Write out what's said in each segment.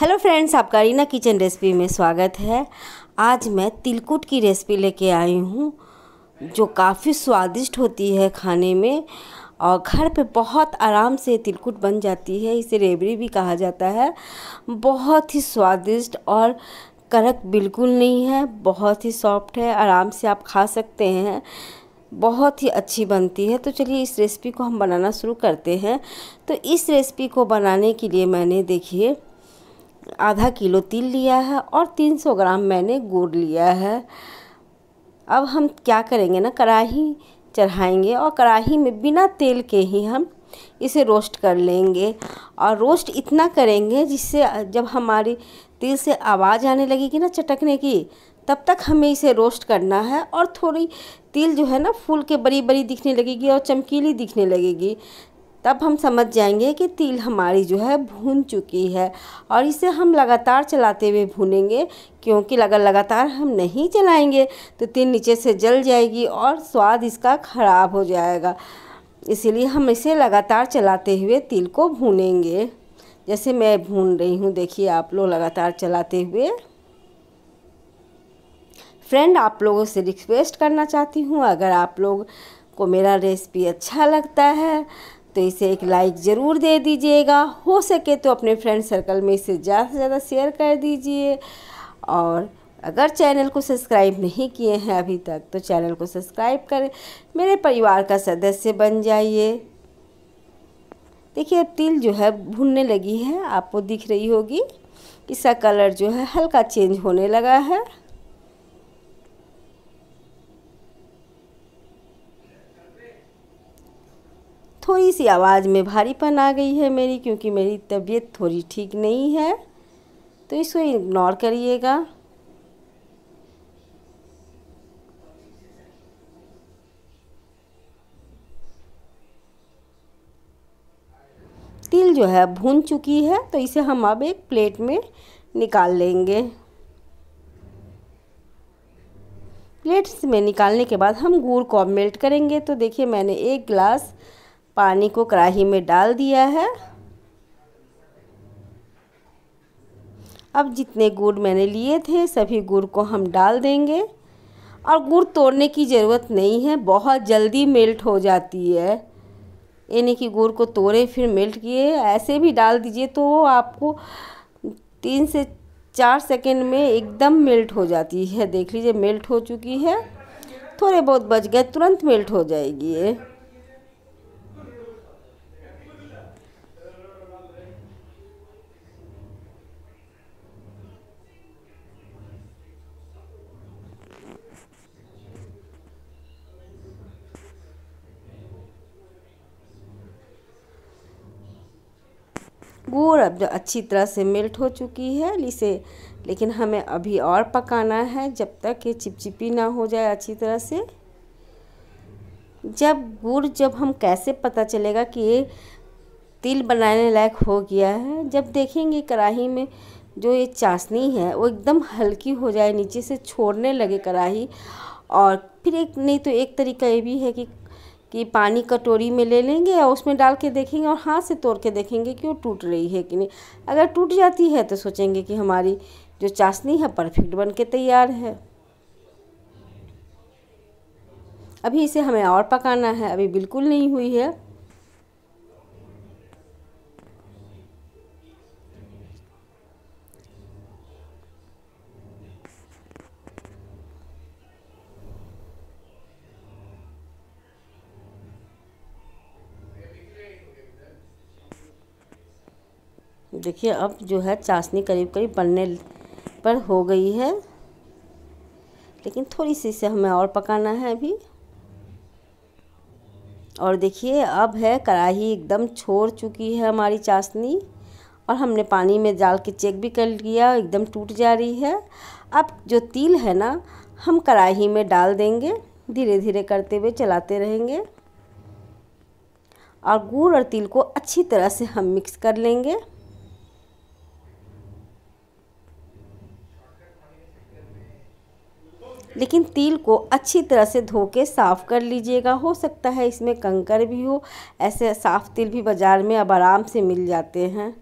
Hello friends आपका Reena kitchen recipe में स्वागत है। आज मैं तिलकुट की रेसिपी लेके आई हूँ, जो काफ़ी स्वादिष्ट होती है खाने में और घर पे बहुत आराम से तिलकुट बन जाती है, इसे रेबड़ी भी कहा जाता है। बहुत ही स्वादिष्ट और कड़क बिल्कुल नहीं है, बहुत ही सॉफ्ट है, आराम से आप खा सकते हैं। बहुत ही अच्छी बनती है। तो चलिए इस रेसिपी को हम बनाना शुरू करते हैं। तो इस रेसिपी को बनाने के लिए मैंने देखिए आधा किलो तिल लिया है और 300 ग्राम मैंने गुड़ लिया है। अब हम क्या करेंगे ना, कढ़ाही चढ़ाएँगे और कढ़ाही में बिना तेल के ही हम इसे रोस्ट कर लेंगे और रोस्ट इतना करेंगे जिससे जब हमारी तिल से आवाज़ आने लगेगी ना चटकने की, तब तक हमें इसे रोस्ट करना है और थोड़ी तिल जो है ना, फूल के बड़ी बड़ी दिखने लगेगी और चमकीली दिखने लगेगी। तब हम समझ जाएँगे कि तिल हमारी जो है भून चुकी है और इसे हम लगातार चलाते हुए भूनेंगे, क्योंकि अगर लगातार हम नहीं चलाएँगे तो तिल नीचे से जल जाएगी और स्वाद इसका ख़राब हो जाएगा। इसीलिए हम इसे लगातार चलाते हुए तिल को भूनेंगे। जैसे मैं भून रही हूँ, देखिए आप लोग लगातार चलाते हुए। फ्रेंड, आप लोगों से रिक्वेस्ट करना चाहती हूँ, अगर आप लोग को मेरा रेसिपी अच्छा लगता है तो इसे एक लाइक ज़रूर दे दीजिएगा। हो सके तो अपने फ्रेंड सर्कल में इसे ज़्यादा से ज़्यादा शेयर कर दीजिए। और अगर चैनल को सब्सक्राइब नहीं किए हैं अभी तक तो चैनल को सब्सक्राइब करें। मेरे परिवार का सदस्य बन जाइए। देखिए, अब तिल जो है भुनने लगी है। आपको दिख रही होगी इसका कलर जो है हल्का चेंज होने लगा है थोड़ी सी आवाज़ में भारीपन आ गई है मेरी, क्योंकि मेरी तबीयत थोड़ी ठीक नहीं है। तो इसको इग्नोर करिएगा। तिल जो है भून चुकी है तो इसे हम अब एक प्लेट में निकाल लेंगे। प्लेट्स में निकालने के बाद हम गुड़ को मेल्ट करेंगे। तो देखिए, मैंने एक गिलास पानी को कढ़ाई में डाल दिया है। अब जितने गुड़ मैंने लिए थे, सभी गुड़ को हम डाल देंगे। और गुड़ तोड़ने की ज़रूरत नहीं है, बहुत जल्दी मेल्ट हो जाती है। यानी कि गुड़ को तोड़े, फिर मेल्ट किए, ऐसे भी डाल दीजिए तो आपको तीन से चार सेकेंड में एकदम मेल्ट हो जाती है। देख लीजिए, मेल्ट हो चुकी है। थोड़े बहुत बच गए, तुरंत मेल्ट हो जाएगी ये। गुड़ अब अच्छी तरह से मेल्ट हो चुकी है, इसे, लेकिन हमें अभी और पकाना है जब तक ये चिपचिपी ना हो जाए अच्छी तरह से। जब गुड़, जब हम कैसे पता चलेगा कि ये तिल बनाने लायक हो गया है? जब देखेंगे कढ़ाई में जो ये चाशनी है, वो एकदम हल्की हो जाए, नीचे से छोड़ने लगे कढ़ाई। और फिर एक, नहीं तो एक तरीका ये भी है कि कि पानी कटोरी में ले लेंगे और उसमें डाल के देखेंगे और हाथ से तोड़ के देखेंगे कि वो टूट रही है कि नहीं। अगर टूट जाती है तो सोचेंगे कि हमारी जो चाशनी है, परफेक्ट बन के तैयार है। अभी इसे हमें और पकाना है। अभी बिल्कुल नहीं हुई है। देखिए, अब जो है चाशनी करीब करीब बनने पर हो गई है। लेकिन थोड़ी सी इसे हमें और पकाना है अभी। और देखिए, अब है कढ़ाई एकदम छोड़ चुकी है हमारी चाशनी। और हमने पानी में डाल के चेक भी कर लिया, एकदम टूट जा रही है। अब जो तिल है ना, हम कढ़ाई में डाल देंगे धीरे धीरे करते हुए चलाते रहेंगे। और गुड़ और तिल को अच्छी तरह से हम मिक्स कर लेंगे। लेकिन तिल को अच्छी तरह से धो के साफ़ कर लीजिएगा। हो सकता है इसमें कंकर भी हो। ऐसे साफ़ तिल भी बाज़ार में अब आराम से मिल जाते हैं।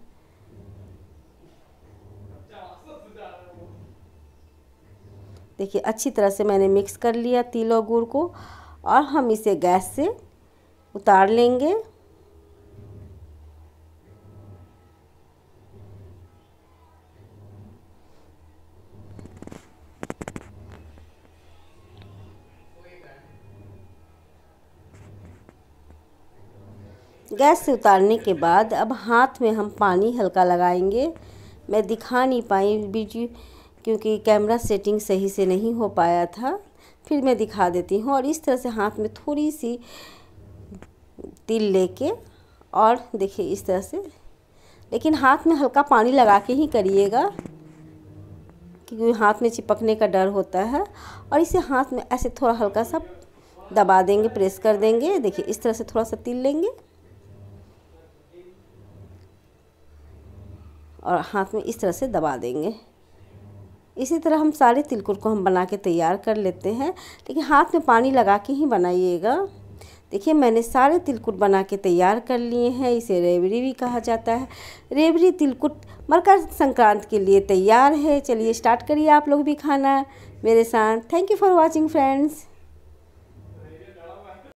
देखिए, अच्छी तरह से मैंने मिक्स कर लिया तिल और गुड़ को और हम इसे गैस से उतार लेंगे। गैस से उतारने के बाद अब हाथ में हम पानी हल्का लगाएँगे। मैं दिखा नहीं पाई बीच क्योंकि कैमरा सेटिंग सही से नहीं हो पाया था। फिर मैं दिखा देती हूँ और इस तरह से हाथ में थोड़ी सी तिल लेके और देखिए इस तरह से। लेकिन हाथ में हल्का पानी लगा के ही करिएगा, क्योंकि हाथ में चिपकने का डर होता है। और इसे हाथ में ऐसे थोड़ा हल्का सा दबा देंगे, प्रेस कर देंगे। देखिए इस तरह से थोड़ा सा तिल लेंगे। और हाथ में इस तरह से दबा देंगे। इसी तरह हम सारे तिलकुट को हम बना के तैयार कर लेते हैं। लेकिन हाथ में पानी लगा के ही बनाइएगा। देखिए, मैंने सारे तिलकुट बना के तैयार कर लिए हैं। इसे रेवड़ी भी कहा जाता है। रेवड़ी तिलकुट मकर संक्रांति के लिए तैयार है। चलिए स्टार्ट करिए आप लोग भी खाना मेरे साथ। Thank you for watching friends